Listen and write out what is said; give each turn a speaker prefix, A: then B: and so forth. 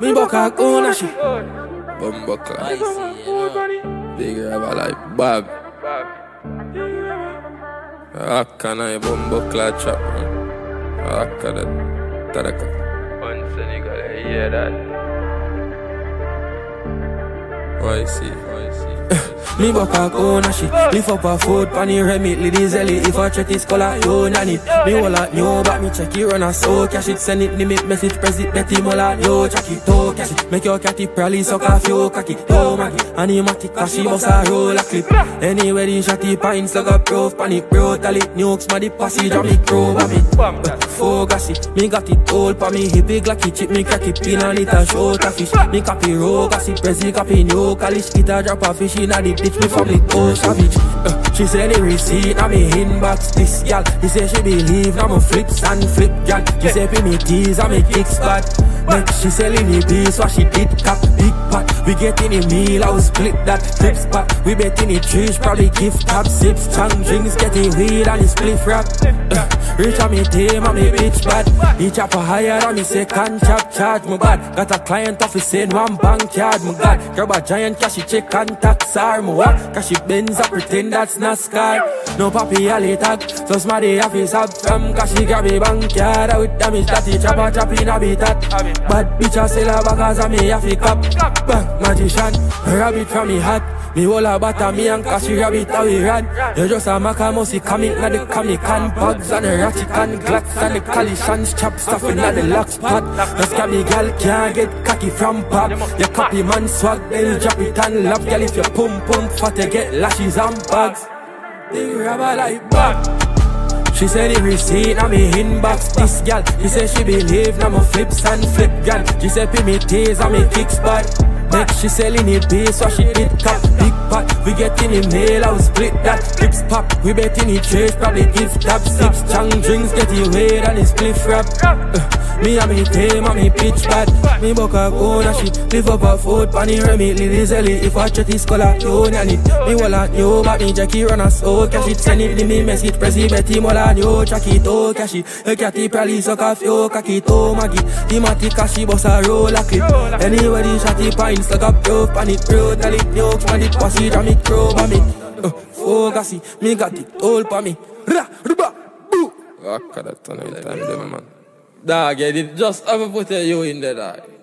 A: Me buck a corner she.
B: Bumbuckler.
C: I see, you know.
B: Big rubber like Bob. Rock and I bumbuckler chop, man. Rock and that. Taraka.
D: One Senegal, you hear that?
B: I see, I see.
A: Oh, Me buck a corner she. Lift up a foot pan the remit, lady zelly. If I check his color, yo nanny. Me all out new, but me check it run a so cash it. Send it limit message, press it, bet him yo check it, to cash it. Make your catty probably suck off yo cocky, yo maggie. Animatic cash she bust a roll a clip. Anywhere the shotty pine slug up proof pan it brutally. Nukes my the passage and me crow by me.
D: That.
A: Fogassy, me got it all pa me hip big like it chip me crack it pin and it a short a fish. Me copy rogassy, prezi copy new calish, it a drop a fish in a the ditch. Me family go savage. Uh, she say the receipt na me inbox this gal. He say she believe na me flips and flip gal. She say pay me tease and me kicks bad. Next she selling the beast what she did cap big pot. We get in the meal, I will split that flip spot. We bet in the trees, probably gift top sips, strong drinks, getting weed and the split rap. Uh, Rich on me team I'm a bitch bad. Each chop a higher than me second chop charge my bad. Got a client office saying one bank yard, my god. Grab a giant cash he check tax are my what? Cash Benz I pretend that's NASCAR. No papi alley tag, so smarty have his up from cash he grab a bank card. With damage that he chop a chop in a. Bad bitch I sell a bag as me have a cup. Bang magician, rabbit from me hat. Me hold a batter, me and cash rabbit how we run. You just a maca musty comic na the and bugs and the ratchet and glocks and the collisions chop stuff in the lock spot. The scabby gal can't get cocky from pop. You copy man swag, then drop it and love gal if you pum pum fat you get lashes and bags. Big rubber like bag. She said the receipt na me inbox this gal. She said she believe na my flips and flip gal. She said pay me tease and me kicks bad. Next she selling it base so she did cap. big pot. We get in the mail, I will split that. Clips pop, we bet in the trace, probably gift top six strong drinks, get it weighed and it's spliff rap. Uh, me and me team and me pitch bad. Me buck a corner she live up a foot pan the remit, lily zelly. If I check this color, you and it. Me wall out you, but me Jackie run a so cash it, send it, me message, it, bet him all on you, check it, oh cash it. You cat it, probably suck off you, cocky it, oh maggie. Him a tick cash, he bust a roll a clip. Anywhere the shotty pine, slug up proof, pan it, brutal it, nukes, man it, passage, and me crow, by me. Uh, Fogassy, me got it all pa me. Ra, ruba, boo.
B: Rock and that tonight time, them man. Dog, yeah, just have to put you in there, dog.